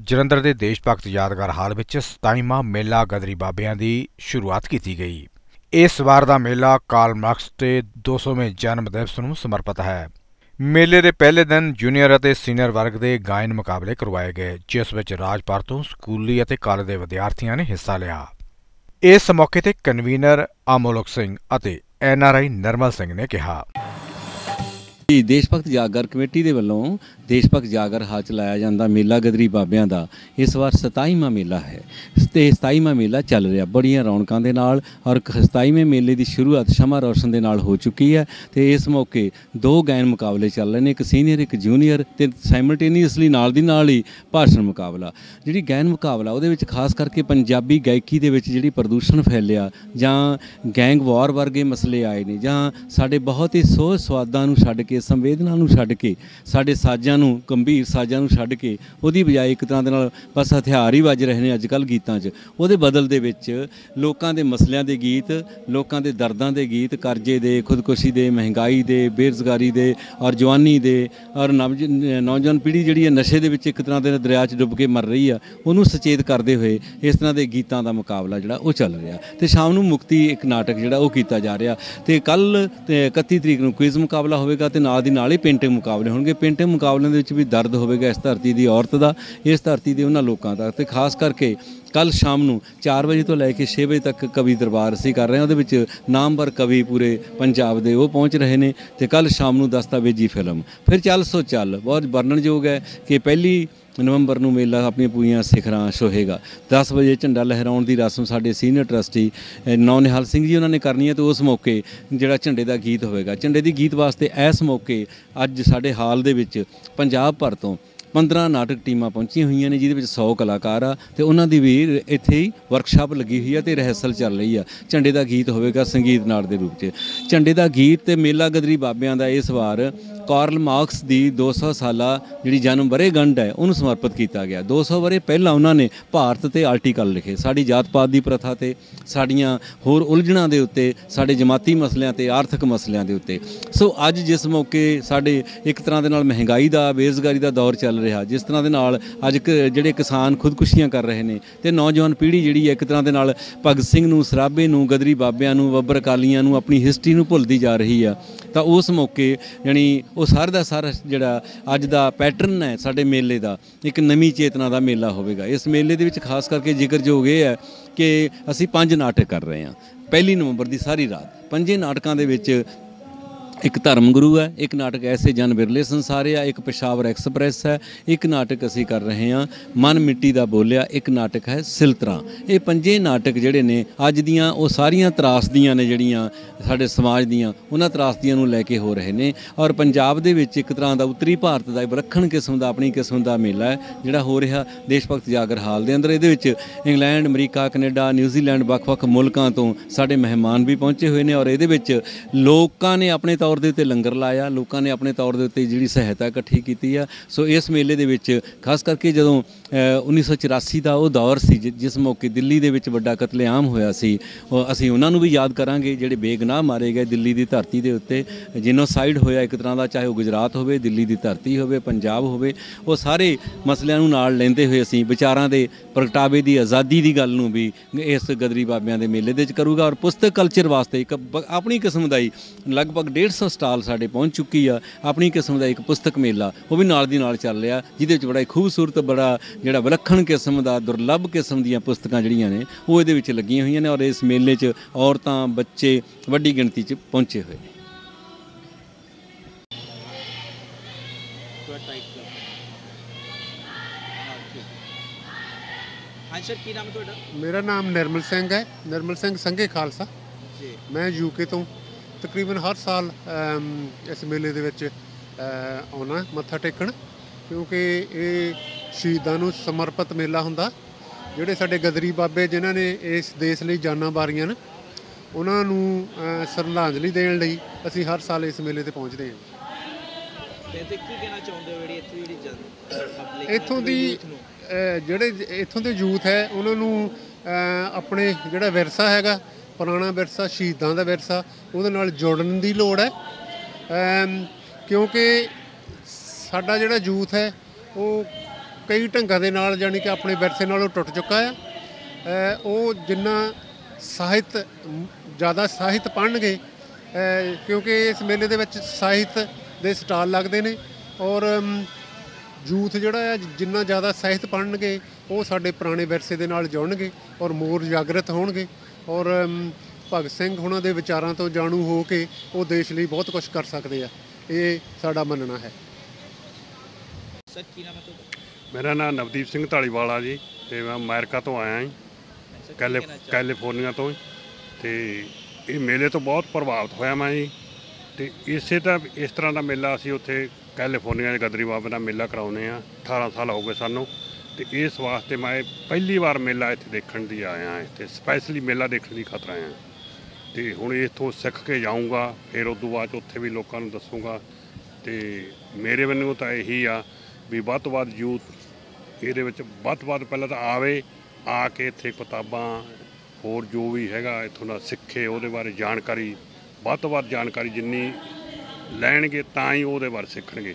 ਜਲੰਧਰ ਦੇ ਦੇਸ਼ ਭਗਤ ਯਾਦਗਾਰ ਹਾਲ ਵਿੱਚ 27ਵਾਂ ਮੇਲਾ ਗਦਰੀ ਬਾਬਿਆਂ ਦੀ ਸ਼ੁਰੂਆਤ ਕੀਤੀ ਗਈ। ਇਸ ਵਾਰ ਦਾ ਮੇਲਾ ਕਾਰਲ ਮਾਰਕਸ ਦੇ 200ਵੇਂ ਜਨਮ ਦਿਵਸ ਨੂੰ ਸਮਰਪਿਤ ਹੈ। ਮੇਲੇ ਦੇ ਪਹਿਲੇ ਦਿਨ ਜੂਨੀਅਰ ਅਤੇ ਸੀਨੀਅਰ ਵਰਗ ਦੇ ਗਾਇਨ ਮੁਕਾਬਲੇ ਕਰਵਾਏ ਗਏ, ਜਿਸ ਵਿੱਚ ਰਾਜ ਤੋਂ ਸਕੂਲੀ ਅਤੇ ਕਾਲਜ ਦੇ ਵਿਦਿਆਰਥੀਆਂ ਨੇ ਹਿੱਸਾ ਲਿਆ। ਇਸ ਮੌਕੇ ਤੇ ਕਨਵੀਨਰ ਅਮੋਲਕ ਸਿੰਘ ਅਤੇ ਐਨਆਰਆਈ ਨਰਮਲ ਸਿੰਘ ਨੇ ਕਿਹਾ। ਜੀ, ਦੇਸ਼ ਭਗਤ ਜਾਗਰ ਕਮੇਟੀ ਦੇ ਵੱਲੋਂ ਦੇਸ਼ ਭਗਤ ਜਾਗਰ ਹਾਲ ਚਲਾਇਆ ਜਾਂਦਾ ਮੇਲਾ ਗਦਰੀ ਬਾਬਿਆਂ ਦਾ। ਇਸ ਵਾਰ 27ਵਾਂ ਮੇਲਾ ਹੈ ਤੇ 27ਵਾਂ ਮੇਲਾ ਚੱਲ ਰਿਹਾ। ਬੜੀਆਂ ਰੌਣਕਾਂ ਦੇ ਨਾਲ ਔਰ 27ਵੇਂ ਮੇਲੇ ਦੀ ਸ਼ੁਰੂਆਤ ਸ਼ਮਾ ਰੌਸ਼ਨ ਦੇ ਨਾਲ ਹੋ ਚੁੱਕੀ ਹੈ ਤੇ ਇਸ ਮੌਕੇ ਦੋ ਗਾਇਨ ਮੁਕਾਬਲੇ ਚੱਲ ਰਹੇ ਨੇ, ਇੱਕ ਸੀਨੀਅਰ, ਇੱਕ ਜੂਨੀਅਰ ਤੇ ਸਾਈਮਲਟੇਨੀਅਸਲੀ ਨਾਲ ਦੀ ਨਾਲ ਹੀ ਭਾਸ਼ਣ ਮੁਕਾਬਲਾ। ਜਿਹੜੀ ਗਾਇਨ ਮੁਕਾਬਲਾ ਉਹਦੇ ਵਿੱਚ ਖਾਸ ਕਰਕੇ ਪੰਜਾਬੀ ਗਾਇਕੀ ਦੇ ਵਿੱਚ ਜਿਹੜੀ ਪ੍ਰਦੂਸ਼ਣ ਫੈਲਿਆ ਜਾਂ ਗੈਂਗ ਵਾਰ ਵਰਗੇ ਮਸਲੇ ਆਏ ਨੇ ਜਾਂ ਸਾਡੇ ਬਹੁਤ ਹੀ ਸੋਹ ਸਵਾਦਾਂ ਨੂੰ ਛੱਡ ਕੇ ਸੰਵੇਦਨਾ ਨੂੰ ਛੱਡ ਕੇ, ਸਾਡੇ ਸਾਜ਼ਾਂ ਨੂੰ, ਗੰਭੀਰ ਸਾਜ਼ਾਂ ਨੂੰ ਛੱਡ ਕੇ, ਉਹਦੀ ਬਜਾਏ ਇੱਕ ਤਰ੍ਹਾਂ ਦੇ ਨਾਲ ਬਸ ਹਥਿਆਰ ਹੀ ਵੱਜ ਰਹੇ ਨੇ ਅੱਜ ਕੱਲ ਗੀਤਾਂ 'ਚ। ਉਹਦੇ ਬਦਲ ਦੇ ਵਿੱਚ ਲੋਕਾਂ ਦੇ ਮਸਲਿਆਂ ਦੇ ਗੀਤ, ਲੋਕਾਂ ਦੇ ਦਰਦਾਂ ਦੇ ਗੀਤ, ਕਰਜ਼ੇ ਦੇ, ਖੁਦਕੁਸ਼ੀ ਦੇ, ਮਹਿੰਗਾਈ ਦੇ, ਬੇਰੁਜ਼ਗਾਰੀ ਦੇ, ਔਰ ਜਵਾਨੀ ਦੇ, ਔਰ ਨਵਜ- ਨੌਜਵਾਨ ਪੀੜ੍ਹੀ ਜਿਹੜੀ ਹੈ ਨਸ਼ੇ ਦੇ ਵਿੱਚ ਇੱਕ ਤਰ੍ਹਾਂ ਦੇ ਦਰਿਆ 'ਚ ਡੁੱਬ ਕੇ ਮਰ ਰਹੀ ਆ, ਉਹਨੂੰ ਸੁਚੇਤ ਕਰਦੇ ਹੋਏ ਇਸ ਤਰ੍ਹਾਂ ਦੇ ਗੀਤਾਂ ਦਾ ਮੁਕਾਬਲਾ ਜਿਹੜਾ ਉਹ ਚੱਲ ਰਿਹਾ। ਤੇ ਸ਼ਾਮ ਨੂੰ ਮੁਕਤੀ ਇੱਕ ਨਾਟਕ ਜਿਹੜਾ ਉਹ ਕੀਤਾ ਜਾ ਰਿਹਾ। ਤੇ ਕੱਲ 31 ਤਰੀਕ ਨੂੰ ਕੁਇਜ਼ ਮੁਕਾਬਲਾ ਹੋਵੇਗਾ ਤੇ ਨਾਲ ਦੀ ਨਾਲ ਹੀ ਪੇਂਟਿੰਗ ਮੁਕਾਬਲੇ ਹੋਣਗੇ। ਪੇਂਟਿੰਗ ਮੁਕਾਬਲਿਆਂ ਦੇ ਵਿੱਚ ਵੀ ਦਰਦ ਹੋਵੇਗਾ ਇਸ ਧਰਤੀ ਦੀ ਔਰਤ ਦਾ, ਇਸ ਧਰਤੀ ਦੇ ਉਹਨਾਂ ਲੋਕਾਂ ਦਾ। ਤੇ ਖਾਸ ਕਰਕੇ ਕੱਲ ਸ਼ਾਮ ਨੂੰ 4 ਵਜੇ ਤੋਂ ਲੈ ਕੇ 6 ਵਜੇ ਤੱਕ ਕਵੀ ਦਰਬਾਰ ਅਸੀਂ ਕਰ ਰਹੇ ਹਾਂ। ਉਹਦੇ ਵਿੱਚ ਨਾਮਵਰ ਕਵੀ ਪੂਰੇ ਪੰਜਾਬ ਦੇ ਉਹ ਪਹੁੰਚ ਰਹੇ ਨੇ ਤੇ ਕੱਲ ਸ਼ਾਮ ਨੂੰ ਦਸਤਾਵੇਜੀ ਫਿਲਮ। ਫਿਰ ਚੱਲ ਸੋ ਚੱਲ, ਬਹੁਤ ਵਰਣਨਯੋਗ ਹੈ ਕਿ ਪਹਿਲੀ ਨਵੰਬਰ ਨੂੰ ਮੇਲਾ ਆਪਣੀਆਂ ਪੂਰੀਆਂ ਸਿਖਰਾਂ ਛੋਹੇਗਾ। 10 ਵਜੇ ਝੰਡਾ ਲਹਿਰਾਉਣ ਦੀ ਰਸਮ ਸਾਡੇ ਸੀਨੀਅਰ ਟਰਸਟੀ ਅ, ਨੌ ਨਿਹਾਲ ਸਿੰਘ ਜੀ ਉਹਨਾਂ ਨੇ ਕਰਨੀ ਹੈ ਤੇ ਉਸ ਮੌਕੇ ਜਿਹੜਾ ਝੰਡੇ ਦਾ ਗੀਤ ਹੋਵੇਗਾ। ਝੰਡੇ ਦੀ ਗੀਤ ਵਾਸਤੇ ਇਸ ਮੌਕੇ ਅੱਜ ਸਾਡੇ ਹਾਲ ਦੇ ਵਿੱਚ ਪੰਜਾਬ ਭਰ ਤੋਂ 15 ਨਾਟਕ ਟੀਮਾਂ ਪਹੁੰਚੀਆਂ ਹੋਈਆਂ ਨੇ ਜਿਹਦੇ ਵਿੱਚ 100 ਕਲਾਕਾਰ ਆ ਤੇ ਉਹਨਾਂ ਦੀ ਵੀ ਇੱਥੇ ਹੀ ਵਰਕਸ਼ਾਪ ਲੱਗੀ ਹੋਈ ਆ ਤੇ ਰਿਹਰਸਲ ਚੱਲ ਰਹੀ ਆ। ਝੰਡੇ ਦਾ ਗੀਤ ਹੋਵੇਗਾ ਸੰਗੀਤ ਨਾਟ ਦੇ ਰੂਪ 'ਚ। ਝੰਡੇ ਦਾ ਗੀਤ ਤੇ ਮੇਲਾ ਗਦਰੀ ਬਾਬਿਆਂ ਦਾ ਇਸ ਵਾਰ ਕਾਰਲ ਮਾਰਕਸ ਦੀ 200 ਸਾਲਾ ਜਿਹੜੀ ਜਨਮ ਵਰੇਗੰਢ ਹੈ, ਉਹਨੂੰ ਸਮਰਪਿਤ ਕੀਤਾ ਗਿਆ। 200 ਵਰੇ ਪਹਿਲਾਂ ਉਹਨਾਂ ਨੇ ਭਾਰਤ ਤੇ ਆਰਟੀਕਲ ਲਿਖੇ। ਸਾਡੀ ਜਾਤ ਪਾਤ ਦੀ ਪ੍ਰਥਾ ਤੇ, ਸਾਡੀਆਂ ਹੋਰ ਉਲਝਣਾਂ ਦੇ ਉੱਤੇ, ਸਾਡੇ ਜਮਾਤੀ ਮਸਲਿਆਂ ਤੇ, ਆਰਥਿਕ ਮਸਲਿਆਂ ਦੇ ਉੱਤੇ। ਸੋ ਅੱਜ ਜਿਸ ਮੌਕੇ ਸਾਡੇ ਇੱਕ ਤਰ੍ਹਾਂ ਦੇ ਨਾਲ ਮਹਿੰਗਾਈ ਦਾ, ਬੇਰੁਜ਼ਗਾਰੀ ਦਾ ਦੌਰ ਚੱਲ ਰਿਹਾ, ਜਿਸ ਤਰ੍ਹਾਂ ਦੇ ਨਾਲ ਅੱਜ ਕ- ਜਿਹੜੇ ਕਿਸਾਨ ਖੁਦਕੁਸ਼ੀਆਂ ਕਰ ਰਹੇ ਨੇ ਤੇ ਨੌਜਵਾਨ ਪੀੜ੍ਹੀ ਜਿਹੜੀ ਹੈ, ਇੱਕ ਤਰ੍ਹਾਂ ਦੇ ਨਾਲ ਭਗਤ ਸਿੰਘ ਨੂੰ, ਸਰਾਬੇ ਨੂੰ, ਗਦਰੀ ਬਾਬਿਆਂ ਨੂੰ, ਬੱਬਰ ਅਕਾਲੀਆਂ ਨੂੰ, ਆਪਣੀ ਹਿਸਟਰੀ ਨੂੰ ਭੁੱਲਦੀ ਜਾ ਰਹੀ ਆ, ਤਾਂ ਉਸ ਮੌਕੇ ਯਾਨੀ ਉਹ ਸਾਰਾ ਦਾ ਸਾਰਾ ਜਿਹੜਾ ਅੱਜ ਦਾ ਪੈਟਰਨ ਹੈ ਸਾਡੇ ਮੇਲੇ ਦਾ, ਇੱਕ ਨਵੀਂ ਚੇਤਨਾ ਦਾ ਮੇਲਾ ਹੋਵੇਗਾ। ਇਸ ਮੇਲੇ ਦੇ ਵਿੱਚ ਖਾਸ ਕਰਕੇ ਜ਼ਿਕਰਯੋਗ ਇਹ ਹੈ ਕਿ ਅਸੀਂ ਪੰਜ ਨਾਟਕ ਕਰ ਰਹੇ ਹਾਂ। ਪਹਿਲੀ ਨਵੰਬਰ ਦੀ ਸਾਰੀ ਰਾਤ, ਪੰਜੇ ਨਾਟਕਾਂ ਦੇ ਵਿੱਚ ਇੱਕ ਧਰਮ ਗੁਰੂ ਹੈ, ਇੱਕ ਨਾਟਕ ਐਸੇ ਜਨ ਬਿਰਲੇ ਸੰਸਾਰੇ ਆ, ਇੱਕ ਪੇਸ਼ਾਵਰ ਐਕਸਪ੍ਰੈਸ ਹੈ, ਇੱਕ ਨਾਟਕ ਅਸੀਂ ਕਰ ਰਹੇ ਹਾਂ, ਮਨ ਮਿੱਟੀ ਦਾ ਬੋਲਿਆ, ਇੱਕ ਨਾਟਕ ਹੈ ਸਿਲਤਰਾ। ਇਹ ਪੰਜੇ ਨਾਟਕ ਜਿਹੜੇ ਨੇ, ਅੱਜ ਦੀਆਂ ਉਹ ਸਾਰੀਆਂ ਤਰਾਸਦੀਆਂ ਨੇ ਜਿਹੜੀਆਂ ਸਾਡੇ ਸਮਾਜ ਦੀਆਂ, ਉਹਨਾਂ ਤਰਾਸਦੀਆਂ ਨੂੰ ਲੈ ਕੇ ਹੋ ਰਹੇ ਨੇ। ਔਰ ਪੰਜਾਬ ਦੇ ਵਿੱਚ ਇੱਕ ਤਰ੍ਹਾਂ ਦਾ ਉੱਤਰੀ ਭਾਰਤ ਦਾ ਵਿਲੱਖਣ ਕਿਸਮ ਦਾ, ਆਪਣੀ ਕਿਸਮ ਦਾ ਮੇਲਾ ਹੈ, ਜਿਹੜਾ ਹੋ ਰਿਹਾ ਦੇਸ਼ ਭਗਤ ਜਾਗਰ ਹਾਲ ਦੇ ਅੰਦਰ। ਇਹਦੇ ਵਿੱਚ ਇੰਗਲੈਂਡ, ਅਮਰੀਕਾ, ਕੈਨੇਡਾ, ਨਿਊਜ਼ੀਲੈਂਡ ਵੱਖ-ਵੱਖ ਮੁਲਕਾਂ ਤੋਂ ਸਾਡੇ ਮਹਿਮਾਨ ਵੀ ਪਹੁੰਚੇ ਹੋਏ ਨੇ ਔਰ ਇਹਦੇ ਵਿੱਚ ਲੋਕਾਂ ਨੇ ਆਪਣੇ ਤੌਰ ਦੇ ਉੱਤੇ ਲੰਗਰ ਲਾਇਆ ਲੋਕਾਂ ਨੇ ਆਪਣੇ ਤੌਰ ਦੇ ਉੱਤੇ ਜਿਹੜੀ ਸਹਾਇਤਾ ਇਕੱਠੀ ਕੀਤੀ ਆ। ਸੋ ਇਸ ਮੇਲੇ ਦੇ ਵਿੱਚ ਖਾਸ ਕਰਕੇ ਜਦੋਂ ਅ, 1984 ਦਾ ਉਹ ਦੌਰ ਸੀ ਜਿਸ ਮੌਕੇ ਦਿੱਲੀ ਦੇ ਵਿੱਚ ਵੱਡਾ ਕਤਲੇਆਮ ਹੋਇਆ ਸੀ ਉਹ ਅਸੀਂ ਉਹਨਾਂ ਨੂੰ ਵੀ ਯਾਦ ਕਰਾਂਗੇ ਜਿਹੜੇ ਬੇਗਨਾਹ ਮਾਰੇ ਗਏ ਦਿੱਲੀ ਦੀ ਧਰਤੀ ਦੇ ਉੱਤੇ। ਜਿਨੋਸਾਈਡ ਹੋਇਆ ਇੱਕ ਤਰ੍ਹਾਂ ਦਾ ਚਾਹੇ ਉਹ ਗੁਜਰਾਤ ਹੋਵੇ ਦਿੱਲੀ ਦੀ ਧਰਤੀ ਹੋਵੇ ਪੰਜਾਬ ਹੋਵੇ ਉਹ ਸਾਰੇ ਮਸਲਿਆਂ ਨੂੰ ਨਾਲ ਲੈਂਦੇ ਹੋਏ ਅਸੀਂ ਵਿਚਾਰਾਂ ਦੇ ਪ੍ਰਗਟਾਵੇ ਦੀ ਆਜ਼ਾਦੀ ਦੀ ਗੱਲ ਨੂੰ ਵੀ ਇਸ ਗਦਰੀ ਬਾਬਿਆਂ ਦੇ ਮੇਲੇ ਦੇ ਵਿੱਚ ਕਰੂਗਾ। ਔਰ ਪੁਸਤਕ ਕਲਚਰ ਵਾਸਤੇ ਇੱਕ ਆਪਣੀ ਕਿਸਮ ਦਾ ਹੀ ਲਗਭਗ 150 ਸਟਾਲ ਸਾਡੇ ਪਹੁੰਚ ਚੁੱਕੀ ਆ। ਆਪਣੀ ਕਿਸਮ ਦਾ ਇੱਕ ਪੁਸਤਕ ਮੇਲਾ ਉਹ ਵੀ ਨਾਲ ਦੀ ਨਾਲ ਚੱਲ ਰਿਹਾ ਜਿਹਦੇ ਵਿੱਚ ਬੜਾ ਹੀ ਖੂਬਸੂਰਤ ਬੜਾ ਜਿਹੜਾ ਵਿਲੱਖਣ ਕਿਸਮ ਦਾ ਦੁਰਲੱਭ ਕਿਸਮ ਦੀਆਂ ਪੁਸਤਕਾਂ ਜਿਹੜੀਆਂ ਨੇ ਉਹ ਇਹਦੇ ਵਿੱਚ ਲੱਗੀਆਂ ਹੋਈਆਂ ਨੇ ਔਰ ਇਸ ਮੇਲੇ 'ਚ ਔਰਤਾਂ ਬੱਚੇ ਵੱਡੀ ਗਿਣਤੀ 'ਚ ਪਹੁੰਚੇ ਹੋਏ ਨੇ। ਹਾਂਜੀ ਸਰ ਕੀ ਨਾਮ ਹੈ ਤੁਹਾਡਾ? ਮੇਰਾ ਨਾਮ ਨਿਰਮਲ ਸਿੰਘ ਹੈ। ਨਿਰਮਲ ਸਿੰਘ ਸੰਘੇ ਖਾਲਸਾ। ਜੀ। ਮੈਂ ਯੂਕੇ ਤੋਂ। ਤਕਰੀਬਨ ਹਰ ਸਾਲ ਇਸ ਮੇਲੇ ਦੇ ਵਿੱਚ ਆਉਣਾ ਮੱਥਾ ਟੇਕਣ ਕਿਉਂਕਿ ਇਹ ਸ਼ਹੀਦਾਂ ਨੂੰ ਸਮਰਪਿਤ ਮੇਲਾ ਹੁੰਦਾ। ਜਿਹੜੇ ਸਾਡੇ ਗਦਰੀ ਬਾਬੇ ਜਿਨ੍ਹਾਂ ਨੇ ਇਸ ਦੇਸ਼ ਲਈ ਜਾਨਾਂ ਵਾਰੀਆਂ ਨੇ ਉਹਨਾਂ ਨੂੰ ਸ਼ਰਧਾਂਜਲੀ ਦੇਣ ਲਈ ਅਸੀਂ ਹਰ ਸਾਲ ਇਸ ਮੇਲੇ ਤੇ ਪਹੁੰਚਦੇ ਹਾਂ। ਤੇ ਤੇ ਕੀ ਕਹਿਣਾ ਚਾਹੁੰਦੇ ਹੋ ਜਿਹੜੀ ਇੱਥੇ ਜਿਹੜੀ ਜਨ ਪਬਲਿਕ ਇੱਥੋਂ ਦੀ ਜਿਹੜੇ ਇੱਥੋਂ ਦੇ ਯੂਥ ਹੈ ਉਹਨਾਂ ਨੂੰ ਆਪਣੇ ਜਿਹੜਾ ਵਿਰਸਾ ਹੈਗਾ ਪੁਰਾਣਾ ਵਿਰਸਾ, ਸ਼ਹੀਦਾਂ ਦਾ ਵਿਰਸਾ, ਉਹਦੇ ਨਾਲ ਜੋੜਨ ਦੀ ਲੋੜ ਹੈ। ਕਿਉਂਕਿ ਸਾਡਾ ਜਿਹੜਾ ਯੂਥ ਹੈ, ਉਹ ਕਈ ਢੰਗਾਂ ਦੇ ਨਾਲ ਜਾਣੀ ਕਿ ਆਪਣੇ ਵਿਰਸੇ ਨਾਲੋਂ ਟੁੱਟ ਚੁੱਕਾ ਆ। ਉਹ ਜਿੰਨਾ ਸਾਹਿਤ, ਜ਼ਿਆਦਾ ਸਾਹਿਤ ਪੜ੍ਹਨਗੇ ਕਿਉਂਕਿ ਇਸ ਮੇਲੇ ਦੇ ਵਿੱਚ ਸਾਹਿਤ ਦੇ ਸਟਾਲ ਲੱਗਦੇ ਨੇ ਔਰ ਯੂਥ ਜਿਹੜਾ ਹੈ ਜਿੰਨਾ ਜ਼ਿਆਦਾ ਸਾਹਿਤ ਪੜ੍ਹਨਗੇ, ਉਹ ਸਾਡੇ ਪੁਰਾਣੇ ਵਿਰਸੇ ਦੇ ਨਾਲ ਜੁੜਨਗੇ ਔਰ ਮੋਰ ਜਾਗਰਤ ਹੋਣਗੇ। ਔਰ ਭਗਤ ਸਿੰਘ ਹੁਣਾਂ ਦੇ ਵਿਚਾਰਾਂ ਤੋਂ ਜਾਣੂ ਹੋ ਕੇ ਉਹ ਦੇਸ਼ ਲਈ ਬਹੁਤ ਕੁਝ ਕਰ ਸਕਦੇ ਆ। ਇਹ ਸਾਡਾ ਮੰਨਣਾ ਹੈ। ਸਰ ਕੀ ਨਾਮ ਹੈ ਤੁਹਾਡਾ? ਮੇਰਾ ਨਾਮ ਨਵਦੀਪ ਸਿੰਘ ਢਾਲੀਵਾਲਾ ਜੀ ਤੇ ਮੈਂ ਅਮਰੀਕਾ ਤੋਂ ਆਇਆ ਹਾਂ ਸਰ, ਕੀ ਕੈਲੀ ਕਹਿਣਾ ਚਾਹੋਗੇ? ਕੈਲੀਫੋਰਨੀਆ ਤੋਂ ਤੇ ਇਹ ਮੇਲੇ ਤੋਂ ਬਹੁਤ ਪ੍ਰਭਾਵਿਤ ਹੋਇਆ ਮੈਂ ਜੀ। ਤੇ ਇਸੇ ਤਾਂ ਇਸ ਤਰ੍ਹਾਂ ਦਾ ਮੇਲਾ ਅਸੀਂ ਉੱਥੇ ਕੈਲੀਫੋਰਨੀਆ ਦੇ ਗਦਰੀ ਬਾਬੇ ਦਾ ਮੇਲਾ ਕਰਾਉਨੇ ਆ 18 ਸਾਲ ਹੋ ਗਏ ਸਾਨੂੰ। ਤੇ ਇਸ ਵਾਸਤੇ ਮੈਂ ਪਹਿਲੀ ਵਾਰ ਮੇਲਾ ਇੱਥੇ ਦੇਖਣ ਦੀ ਆਇਆ ਇੱਥੇ ਸਪੈਸ਼ਲੀ ਮੇਲਾ ਦੇਖਣ ਦੀ ਖਾਤਰ ਆਇਆ ਤੇ ਹੁਣ ਇੱਥੋਂ ਸਿੱਖ ਕੇ ਜਾਊਂਗਾ, ਫਿਰ ਉਸ ਤੋਂ ਬਾਅਦ 'ਚ ਉੱਥੇ ਵੀ ਲੋਕਾਂ ਨੂੰ ਦੱਸੂਗਾ। ਤੇ ਮੇਰੇ ਵੱਲੋਂ ਤਾਂ ਇਹੀ ਆ ਵੀ ਵੱਧ ਤੋਂ ਵੱਧ ਯੂਥ ਇਹਦੇ ਵਿੱਚ ਵੱਧ ਤੋਂ ਵੱਧ ਪਹਿਲਾਂ ਤਾਂ ਆਵੇ, ਆ ਕੇ ਇੱਥੇ ਕਿਤਾਬਾਂ, ਹੋਰ ਜੋ ਵੀ ਹੈਗਾ ਇੱਥੋਂ ਦਾ ਸਿੱਖੇ, ਉਹਦੇ ਬਾਰੇ ਜਾਣਕਾਰੀ, ਵੱਧ ਤੋਂ ਵੱਧ ਜਾਣਕਾਰੀ ਜਿੰਨੀ ਲੈਣਗੇ ਤਾਂ ਹੀ ਉਹਦੇ ਬਾਰੇ ਸਿੱਖਣਗੇ।